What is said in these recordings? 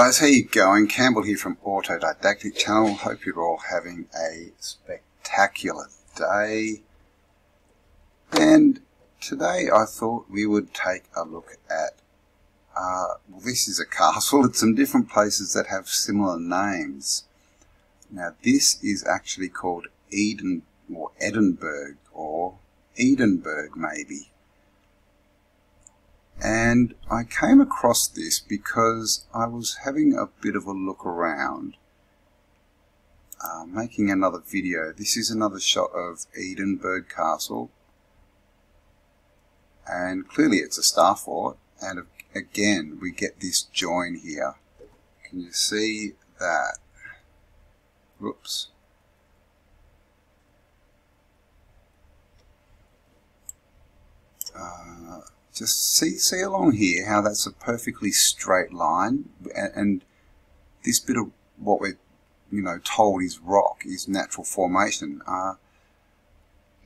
Guys, how you going? Campbell here from Autodidactic Channel. Hope you're all having a spectacular day. And today I thought we would take a look at, uh, well this is a castle it's some different places that have similar names. Now this is actually called Eden, or Edinburgh, or Edinburgh maybe. And I came across this because I was having a bit of a look around, uh, making another video. This is another shot of Edinburgh Castle. And clearly it's a star fort. And again, we get this join here. Can you see that? Whoops. Uh, just see see along here how that's a perfectly straight line and, and this bit of what we're you know told is rock is natural formation. Uh,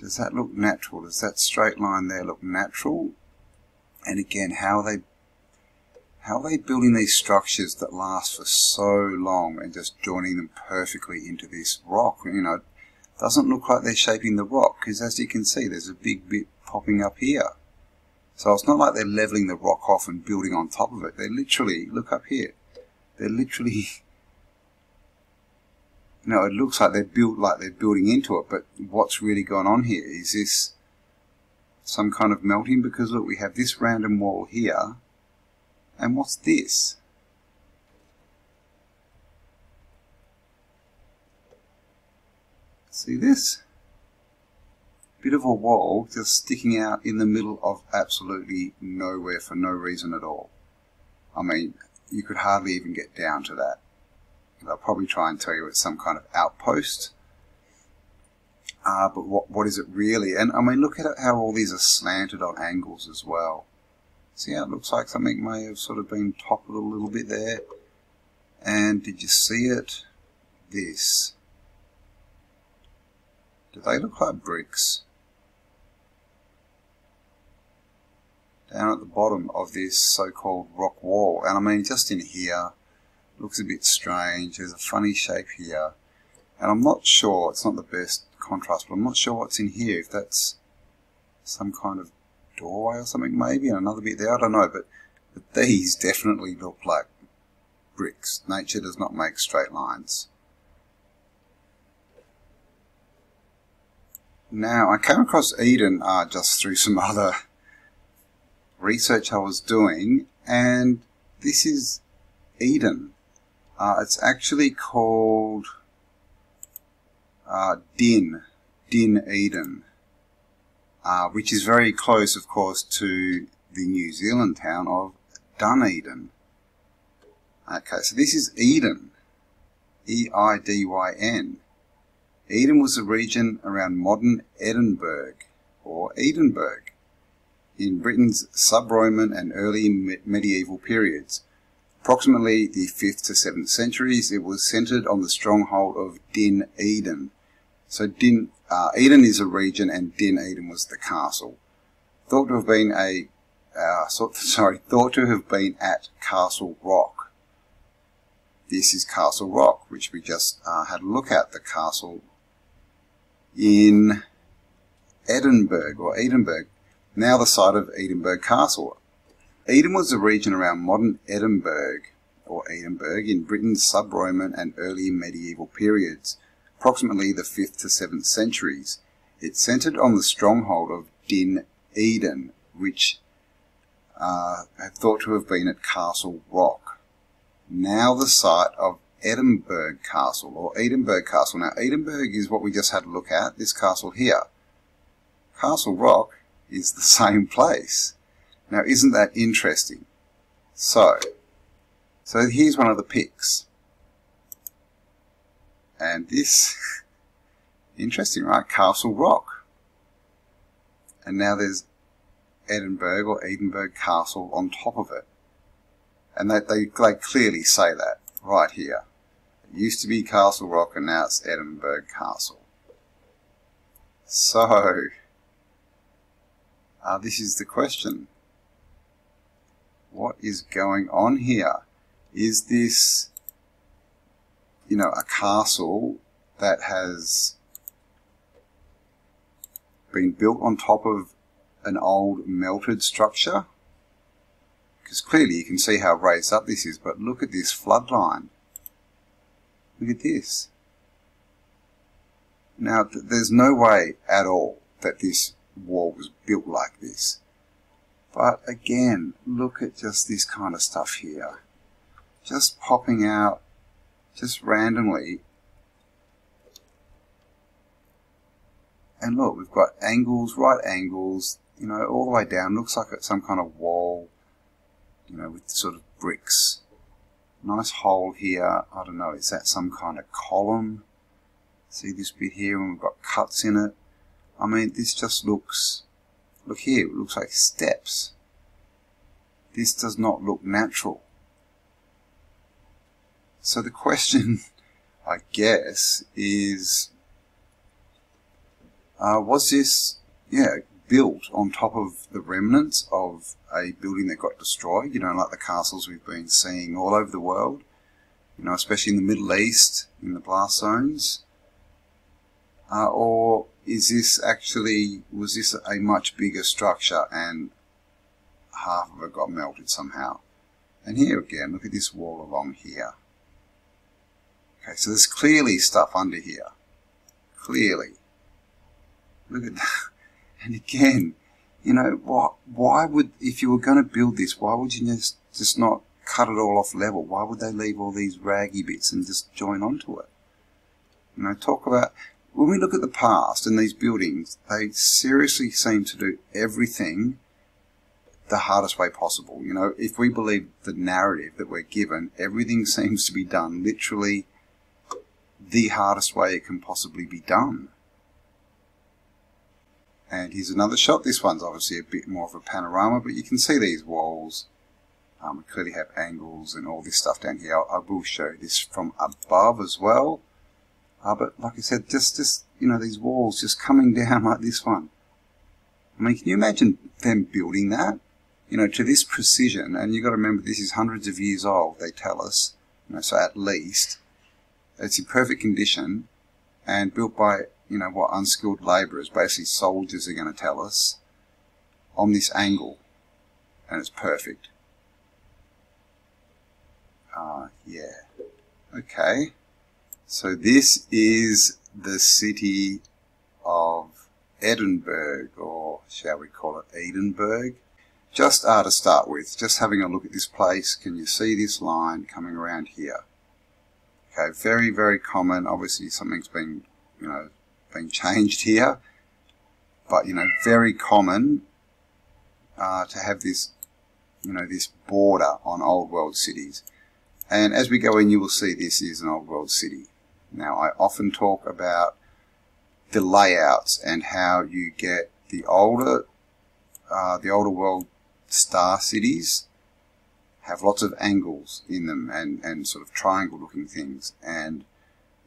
does that look natural? Does that straight line there look natural? And again how are they how are they building these structures that last for so long and just joining them perfectly into this rock you know doesn't look like they're shaping the rock because as you can see there's a big bit popping up here so it's not like they're leveling the rock off and building on top of it. They're literally, look up here, they're literally, you know, it looks like they're built like they're building into it, but what's really going on here? Is this some kind of melting? Because look, we have this random wall here, and what's this? See this? Bit of a wall just sticking out in the middle of absolutely nowhere for no reason at all. I mean, you could hardly even get down to that. They'll probably try and tell you it's some kind of outpost. Uh, but what what is it really? And I mean, look at how all these are slanted on angles as well. See how it looks like something may have sort of been toppled a little bit there. And did you see it? This. Do they look like bricks? Down at the bottom of this so-called rock wall. And I mean, just in here, looks a bit strange. There's a funny shape here. And I'm not sure, it's not the best contrast, but I'm not sure what's in here. If that's some kind of doorway or something maybe, and another bit there, I don't know. But, but these definitely look like bricks. Nature does not make straight lines. Now, I came across Eden uh, just through some other research I was doing, and this is Eidyn. Uh, it's actually called uh, Din, Din Eidyn, uh, which is very close, of course, to the New Zealand town of Dunedin. Okay, so this is Eidyn, E-I-D-Y-N. Eidyn was a region around modern Edinburgh, or Edinburgh in Britain's sub-Roman and early medieval periods. Approximately the 5th to 7th centuries, it was centered on the stronghold of Din Eidyn. So Din, uh, Eidyn is a region and Din Eidyn was the castle. Thought to have been a, uh, sorry, thought to have been at Castle Rock. This is Castle Rock, which we just uh, had a look at, the castle in Edinburgh or Edinburgh now the site of Edinburgh Castle. Eidyn was a region around modern Edinburgh, or Edinburgh, in Britain's sub-Roman and early medieval periods, approximately the 5th to 7th centuries. It centred on the stronghold of Din Eidyn, which uh, had thought to have been at Castle Rock, now the site of Edinburgh Castle, or Edinburgh Castle. Now, Edinburgh is what we just had a look at, this castle here. Castle Rock is the same place. Now, isn't that interesting? So, so here's one of the pics. And this, interesting, right? Castle Rock. And now there's Edinburgh or Edinburgh Castle on top of it. And they, they, they clearly say that right here. It used to be Castle Rock and now it's Edinburgh Castle. So, uh, this is the question. What is going on here? Is this, you know, a castle that has been built on top of an old melted structure? Because clearly you can see how raised up this is, but look at this floodline. Look at this. Now, th there's no way at all that this wall was built like this. But again, look at just this kind of stuff here. Just popping out, just randomly. And look, we've got angles, right angles, you know, all the way down. Looks like it's some kind of wall, you know, with sort of bricks. Nice hole here. I don't know, is that some kind of column? See this bit here and we've got cuts in it. I mean, this just looks, look here, it looks like steps. This does not look natural. So the question, I guess, is, uh, was this, yeah, built on top of the remnants of a building that got destroyed, you know, like the castles we've been seeing all over the world, you know, especially in the Middle East, in the blast zones? Uh, or is this actually, was this a much bigger structure and half of it got melted somehow? And here again, look at this wall along here. Okay, so there's clearly stuff under here. Clearly. Look at that. And again, you know, why, why would, if you were going to build this, why would you just, just not cut it all off level? Why would they leave all these raggy bits and just join onto it? You know, talk about, when we look at the past and these buildings, they seriously seem to do everything the hardest way possible. You know, if we believe the narrative that we're given, everything seems to be done literally the hardest way it can possibly be done. And here's another shot. This one's obviously a bit more of a panorama, but you can see these walls. Um, we clearly have angles and all this stuff down here. I will show this from above as well. Uh, but like I said, just, just, you know, these walls just coming down like this one. I mean, can you imagine them building that? You know, to this precision, and you've got to remember this is hundreds of years old, they tell us, you know, so at least. It's in perfect condition and built by, you know, what unskilled labourers, basically soldiers are going to tell us, on this angle. And it's perfect. Uh, yeah. Okay. So this is the city of Edinburgh, or shall we call it Edinburgh? Just uh, to start with, just having a look at this place, can you see this line coming around here? Okay, very, very common. Obviously something's been, you know, been changed here. But, you know, very common uh, to have this, you know, this border on old world cities. And as we go in, you will see this is an old world city. Now, I often talk about the layouts and how you get the older, uh, the older world star cities have lots of angles in them and, and sort of triangle looking things. And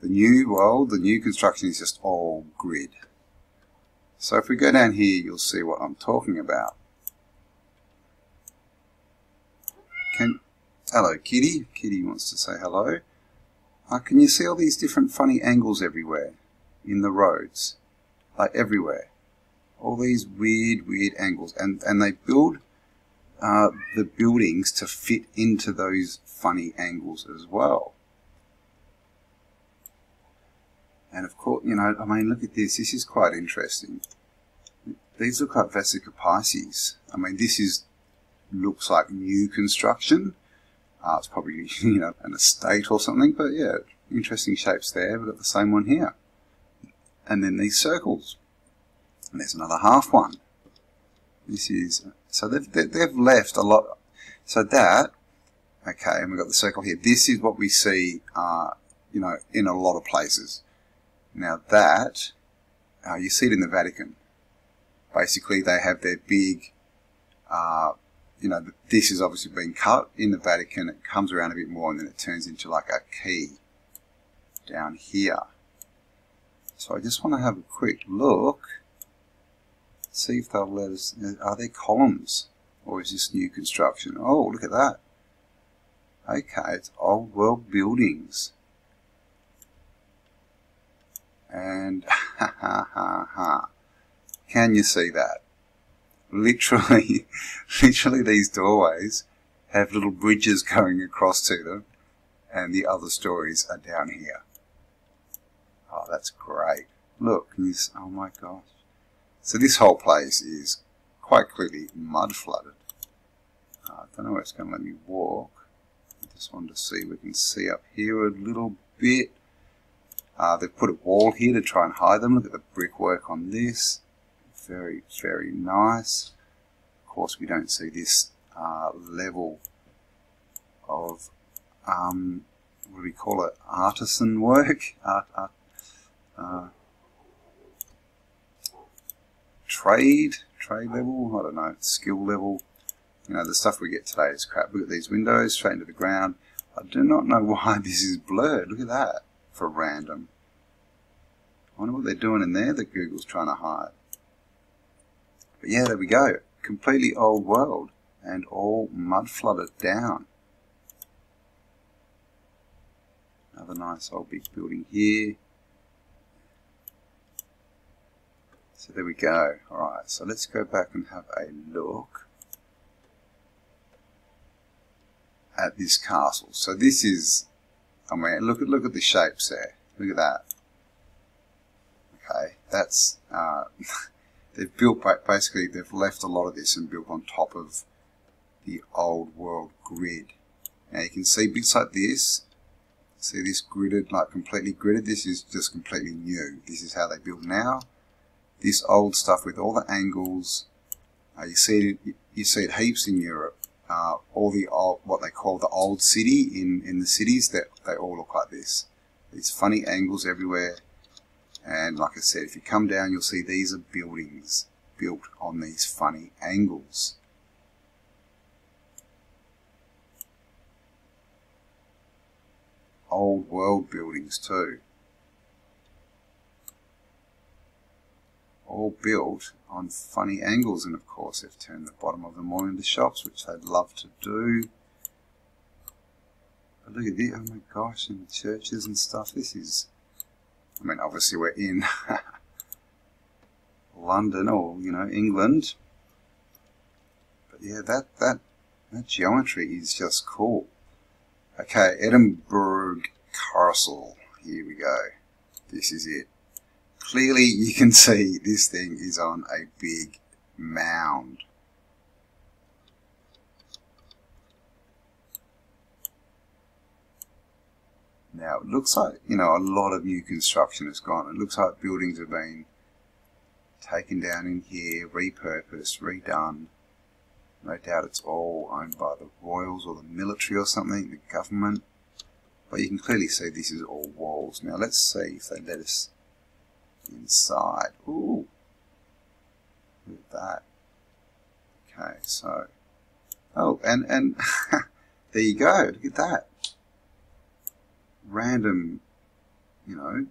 the new world, the new construction is just all grid. So if we go down here, you'll see what I'm talking about. Can, hello, Kitty. Kitty wants to say hello. Uh, can you see all these different funny angles everywhere in the roads? Like everywhere. All these weird, weird angles. And, and they build uh, the buildings to fit into those funny angles as well. And of course, you know, I mean, look at this. This is quite interesting. These look like Vesica Piscis. I mean, this is looks like new construction. Uh, it's probably, you know, an estate or something, but yeah, interesting shapes there. We've got the same one here. And then these circles. And there's another half one. This is, so they've, they've left a lot. So that, okay, and we've got the circle here. This is what we see, uh, you know, in a lot of places. Now that, uh, you see it in the Vatican. Basically, they have their big, uh, you know, this is obviously being cut in the Vatican. It comes around a bit more and then it turns into like a key down here. So I just want to have a quick look, see if they'll let us, are there columns or is this new construction? Oh, look at that. Okay, it's old world buildings. And ha ha ha ha. Can you see that? Literally, literally these doorways have little bridges going across to them and the other stories are down here. Oh, that's great. Look, oh my gosh. So this whole place is quite clearly mud flooded. Uh, I don't know where it's going to let me walk. I just wanted to see, we can see up here a little bit. Uh, they've put a wall here to try and hide them. Look at the brickwork on this. Very, very nice. Of course, we don't see this uh, level of, um, what do we call it, artisan work? Art, art, uh, trade, trade level, I don't know, skill level. You know, the stuff we get today is crap. Look at these windows straight into the ground. I do not know why this is blurred. Look at that for random. I wonder what they're doing in there that Google's trying to hide. But yeah, there we go. Completely old world and all mud flooded down. Another nice old big building here. So there we go. Alright, so let's go back and have a look at this castle. So this is, I mean, look at look at the shapes there. Look at that. Okay, that's uh, they've built basically they've left a lot of this and built on top of the old world grid. Now you can see bits like this. See this gridded, like completely gridded. This is just completely new. This is how they build now. This old stuff with all the angles. Uh, you see it. You see it heaps in Europe. Uh, all the old, what they call the old city in in the cities that they all look like this. These funny angles everywhere. And like I said, if you come down, you'll see these are buildings built on these funny angles. Old world buildings too. All built on funny angles and of course they've turned the bottom of them all into shops which they'd love to do. But look at this, oh my gosh, and churches and stuff, this is I mean, obviously we're in London or, you know, England. But yeah, that, that, that geometry is just cool. Okay, Edinburgh Castle. Here we go. This is it. Clearly you can see this thing is on a big mound. Now it looks like, you know, a lot of new construction has gone. It looks like buildings have been taken down in here, repurposed, redone. No doubt it's all owned by the royals or the military or something, the government. But you can clearly see this is all walls. Now let's see if they let us inside. Ooh, look at that. Okay, so, oh, and, and there you go, look at that random, you know,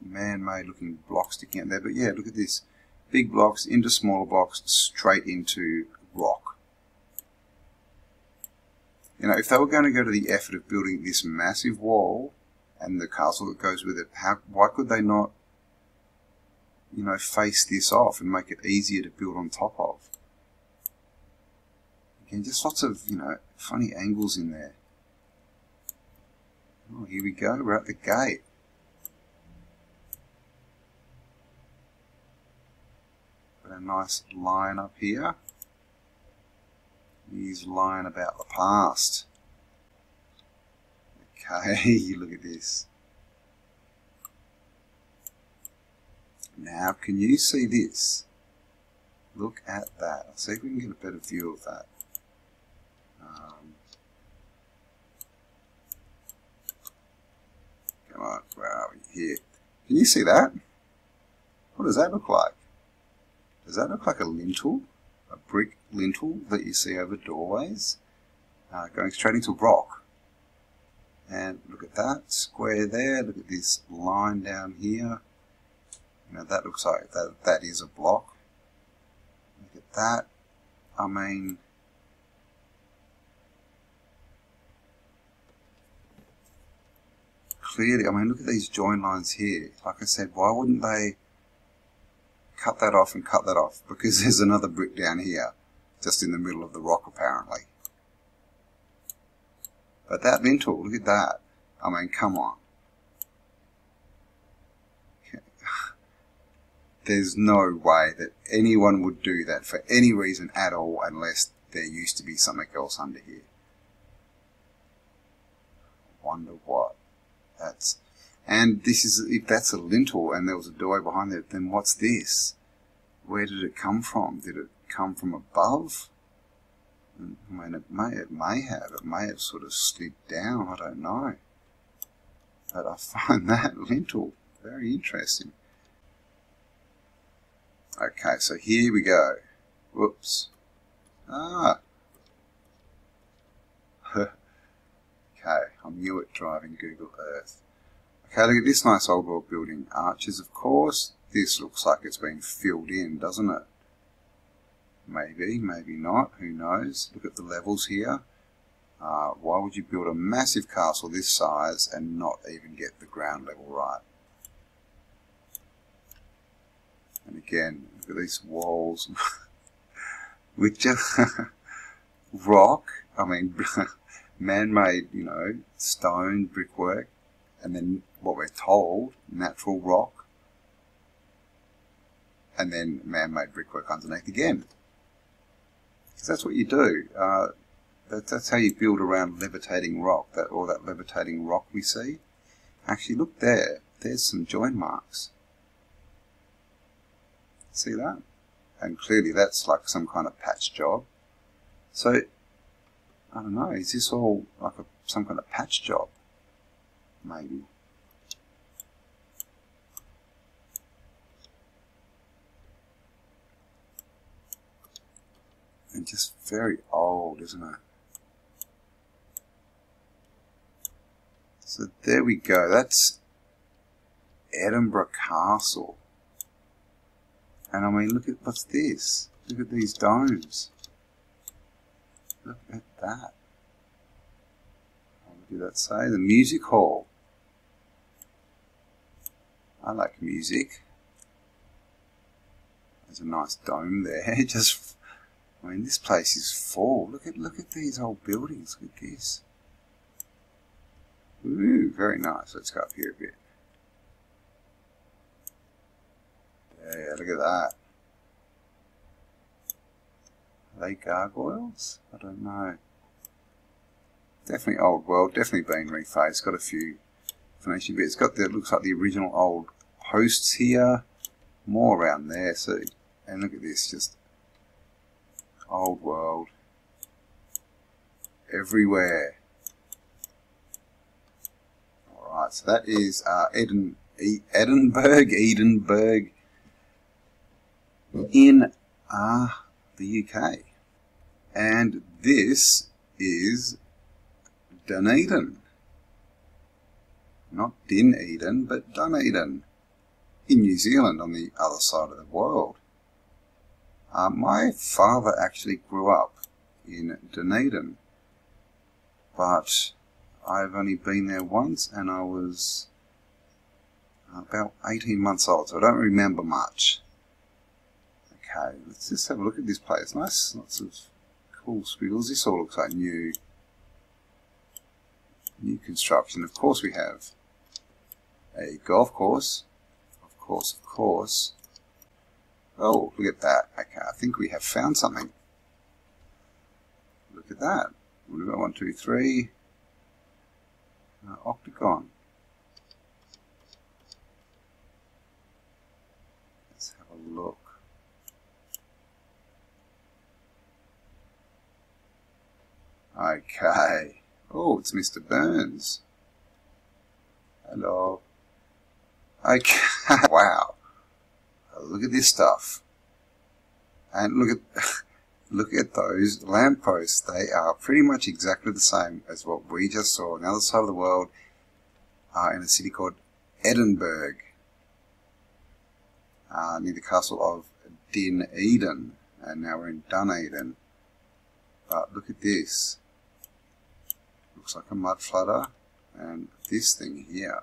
man-made looking blocks sticking out there. But yeah, look at this. Big blocks into smaller blocks, straight into rock. You know, if they were going to go to the effort of building this massive wall and the castle that goes with it, how, why could they not, you know, face this off and make it easier to build on top of? Again, just lots of, you know, funny angles in there. Oh, here we go, we're at the gate. Got a nice line up here. He's lying about the past. Okay, look at this. Now, can you see this? Look at that. See if we can get a better view of that. Come on, where are we? Here. Can you see that? What does that look like? Does that look like a lintel? A brick lintel that you see over doorways? Uh, going straight into rock. And look at that square there. Look at this line down here. You know, that looks like that, that is a block. Look at that. I mean, clearly, I mean, look at these join lines here. Like I said, why wouldn't they cut that off and cut that off? Because there's another brick down here, just in the middle of the rock apparently. But that lintel, look at that. I mean, come on. There's no way that anyone would do that for any reason at all unless there used to be something else under here. Wonder what. That's and this is if that's a lintel and there was a doorway behind it, then what's this? Where did it come from? Did it come from above? I mean, it may, it may have. It may have sort of slid down. I don't know. But I find that lintel very interesting. Okay, so here we go. Whoops. Ah. okay, I'm new at driving Google Earth. Okay, look at this nice old world building. Arches, of course. This looks like it's been filled in, doesn't it? Maybe, maybe not. Who knows? Look at the levels here. Uh, why would you build a massive castle this size and not even get the ground level right? And again, look at these walls with just rock. I mean, man-made, you know, stone brickwork, and then what we're told, natural rock, and then man-made brickwork underneath again. Because that's what you do. Uh, that, that's how you build around levitating rock, that all that levitating rock we see. Actually, look there. There's some join marks. See that? And clearly that's like some kind of patch job. So, I don't know, is this all like a, some kind of patch job? Maybe. And just very old, isn't it? So there we go. That's Edinburgh Castle. And I mean, look at what's this? Look at these domes. Look at that. What did that side. The music hall. I like music. There's a nice dome there. Just, I mean, this place is full. Look at look at these old buildings. Look at this. Ooh, very nice. Let's go up here a bit. Yeah, look at that. Are they gargoyles? I don't know. Definitely old world, definitely been refaced. It's got a few information bits. It's got the looks like the original old posts here. More around there, see. And look at this, just old world. Everywhere. Alright, so that is uh, Eden, Edinburgh, Edinburgh in uh, the UK. And this is Dunedin. Not Dinedin, but Dunedin in New Zealand on the other side of the world. Uh, my father actually grew up in Dunedin, but I've only been there once and I was about 18 months old, so I don't remember much. Okay, let's just have a look at this place. Nice, lots of cool squiggles. This all looks like new, new construction. Of course we have a golf course. Of course, of course. Oh, look at that. Okay, I think we have found something. Look at that. We've got one, two, three. Uh, octagon. Let's have a look. Okay. Oh, it's Mr. Burns. Hello. Okay. wow. Look at this stuff. And look at look at those lampposts. They are pretty much exactly the same as what we just saw on the other side of the world uh, in a city called Edinburgh, uh, near the castle of Dinedin. And now we're in Dunedin. But look at this looks like a mud flutter. And this thing here,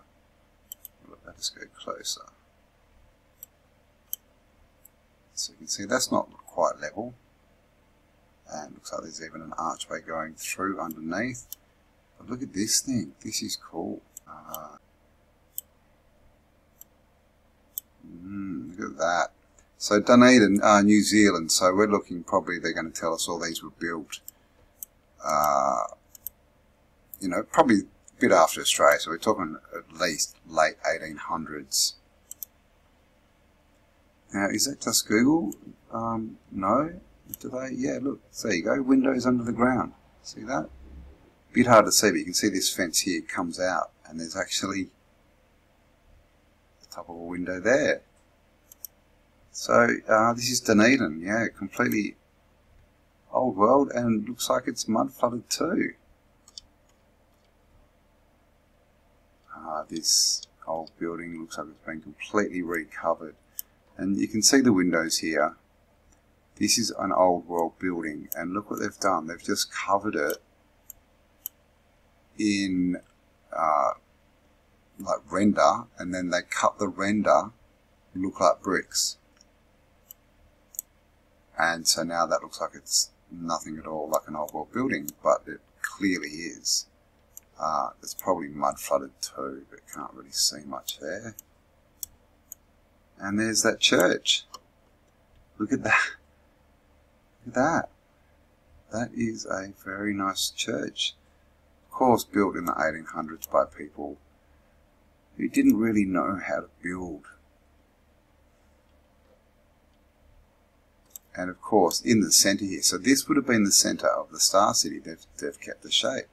let us go closer. So you can see that's not quite level. And looks like there's even an archway going through underneath. But look at this thing. This is cool. Uh, mm, look at that. So Dunedin, uh, New Zealand. So we're looking probably they're going to tell us all these were built. Uh, you know, probably a bit after Australia. So we're talking at least late 1800s. Now, is that just Google? Um, no. Do they? Yeah, look, there you go. Windows under the ground. See that? Bit hard to see, but you can see this fence here comes out, and there's actually the top of a window there. So uh, this is Dunedin, yeah, completely old world, and looks like it's mud flooded too. This old building looks like it's been completely recovered. And you can see the windows here. This is an old world building and look what they've done. They've just covered it in uh, like render and then they cut the render look like bricks. And so now that looks like it's nothing at all like an old world building, but it clearly is. Uh, it's probably mud flooded too, but can't really see much there. And there's that church. Look at that. Look at that. That is a very nice church. Of course, built in the 1800s by people who didn't really know how to build. And of course, in the centre here, so this would have been the centre of the Star City. They've, they've kept the shape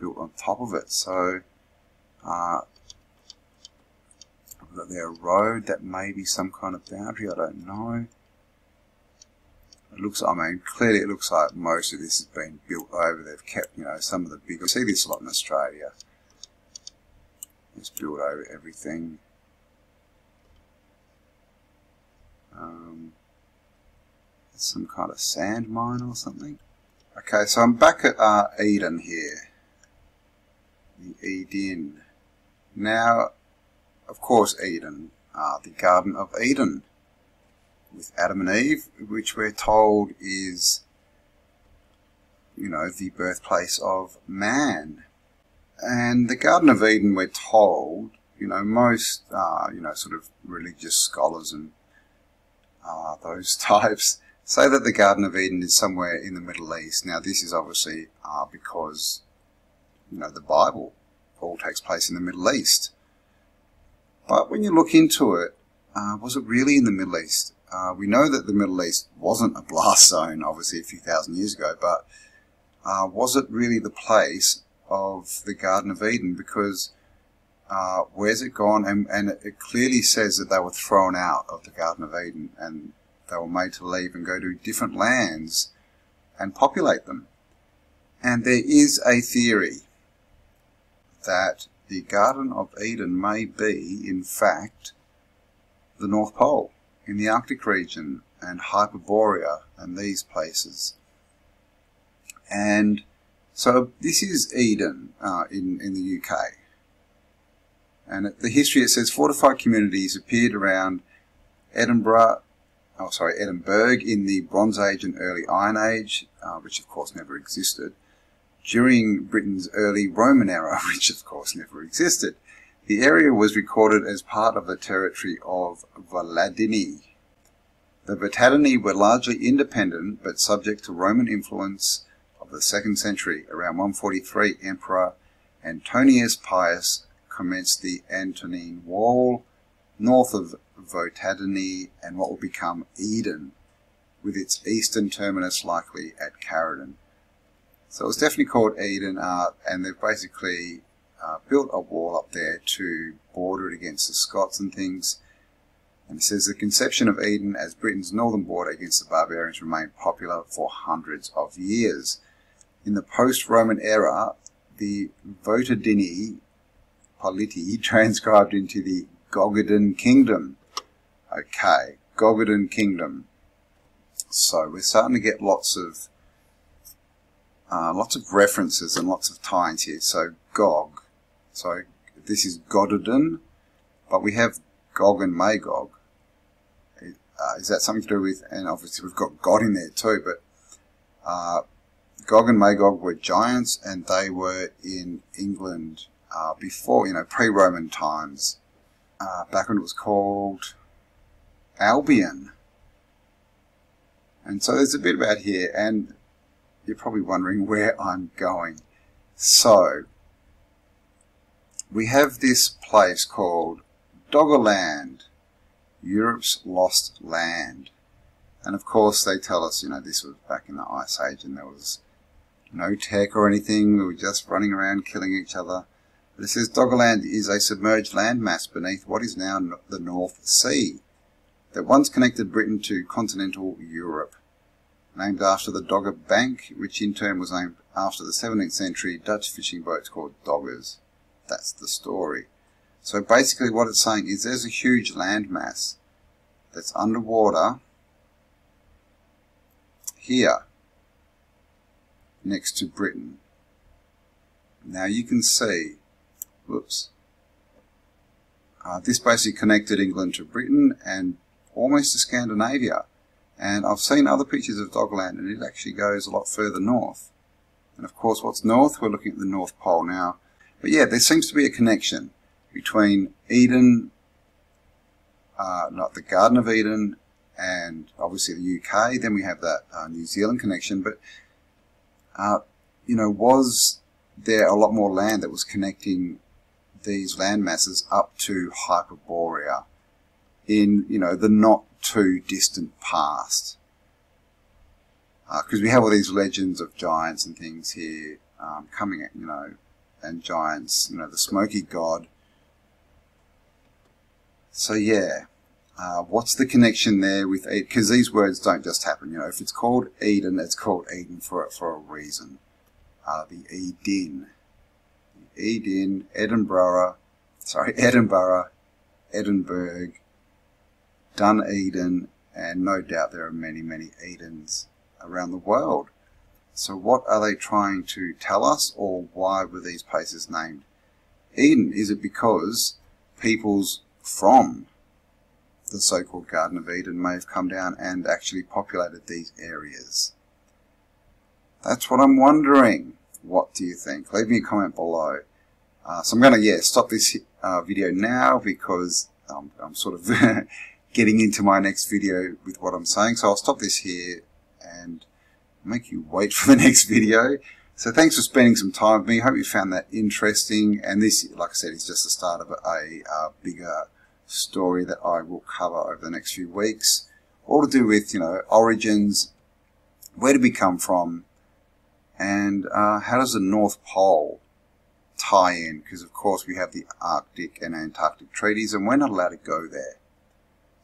built on top of it. So, uh, there a road that may be some kind of boundary, I don't know. It looks, I mean, clearly it looks like most of this has been built over. They've kept, you know, some of the bigger, see this a lot in Australia. It's built over everything. Um, some kind of sand mine or something. Okay, so I'm back at uh, Eden here. The Eden. Now, of course, Eden, uh, the Garden of Eden, with Adam and Eve, which we're told is, you know, the birthplace of man. And the Garden of Eden, we're told, you know, most, uh, you know, sort of religious scholars and uh, those types say that the Garden of Eden is somewhere in the Middle East. Now, this is obviously uh, because, you know, the Bible all takes place in the Middle East. But when you look into it, uh, was it really in the Middle East? Uh, we know that the Middle East wasn't a blast zone, obviously, a few thousand years ago, but uh, was it really the place of the Garden of Eden? Because uh, where's it gone? And, and it clearly says that they were thrown out of the Garden of Eden and they were made to leave and go to different lands and populate them. And there is a theory that the Garden of Eden may be, in fact, the North Pole in the Arctic region and Hyperborea and these places. And so this is Eden uh, in, in the UK. And the history, it says fortified communities appeared around Edinburgh, oh sorry, Edinburgh in the Bronze Age and Early Iron Age, uh, which of course never existed during Britain's early Roman era, which of course never existed. The area was recorded as part of the territory of Votadini. The Votadini were largely independent but subject to Roman influence of the second century. Around 143, Emperor Antonius Pius commenced the Antonine Wall north of Votadini and what will become Eidyn, with its eastern terminus likely at Carriden. So it's definitely called Eden Art, and they've basically uh, built a wall up there to border it against the Scots and things. And it says the conception of Eidyn as Britain's northern border against the barbarians remained popular for hundreds of years. In the post-Roman era, the Votadini polity transcribed into the Gogardan Kingdom. Okay, Gogardan Kingdom. So we're starting to get lots of uh, lots of references and lots of ties here. So Gog, So this is Goddardin, but we have Gog and Magog. Uh, is that something to do with, and obviously we've got God in there too, but uh, Gog and Magog were giants and they were in England uh, before, you know, pre-Roman times, uh, back when it was called Albion. And so there's a bit about here, and you're probably wondering where I'm going. So, we have this place called Doggerland, Europe's lost land. And of course, they tell us, you know, this was back in the Ice Age and there was no tech or anything. We were just running around killing each other. But it says Doggerland is a submerged landmass beneath what is now the North Sea that once connected Britain to continental Europe. Named after the Dogger Bank, which in turn was named after the 17th century Dutch fishing boats called doggers. That's the story. So basically what it's saying is there's a huge landmass that's underwater here next to Britain. Now you can see, whoops, uh, this basically connected England to Britain and almost to Scandinavia. And I've seen other pictures of Dogland and it actually goes a lot further north. And of course what's north, we're looking at the North Pole now. But yeah, there seems to be a connection between Eden, uh, not the Garden of Eden, and obviously the UK. Then we have that uh, New Zealand connection. But uh, you know, was there a lot more land that was connecting these land masses up to Hyperborea in, you know, the not too distant past? Because uh, we have all these legends of giants and things here um, coming, at, you know, and giants, you know, the smoky god. So yeah, uh, what's the connection there with Eden? Because these words don't just happen. You know, if it's called Eden, it's called Eden for for a reason. Uh, the Eden, Eden, Edinburgh, sorry, Edinburgh, Edinburgh, Dunedin, and no doubt there are many, many Edens around the world. So what are they trying to tell us, or why were these places named Eden? Is it because peoples from the so-called Garden of Eden may have come down and actually populated these areas. That's what I'm wondering. What do you think? Leave me a comment below. Uh, so I'm going to, yeah, stop this uh, video now because um, I'm sort of getting into my next video with what I'm saying. So I'll stop this here and make you wait for the next video. So thanks for spending some time with me. Hope you found that interesting. And this, like I said, is just the start of a, a uh, bigger story that I will cover over the next few weeks. All to do with, you know, origins, where did we come from, and uh, how does the North Pole tie in? Because, of course, we have the Arctic and Antarctic treaties, and we're not allowed to go there.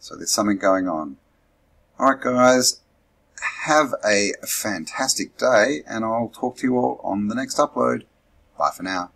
So there's something going on. Alright, guys, have a fantastic day, and I'll talk to you all on the next upload. Bye for now.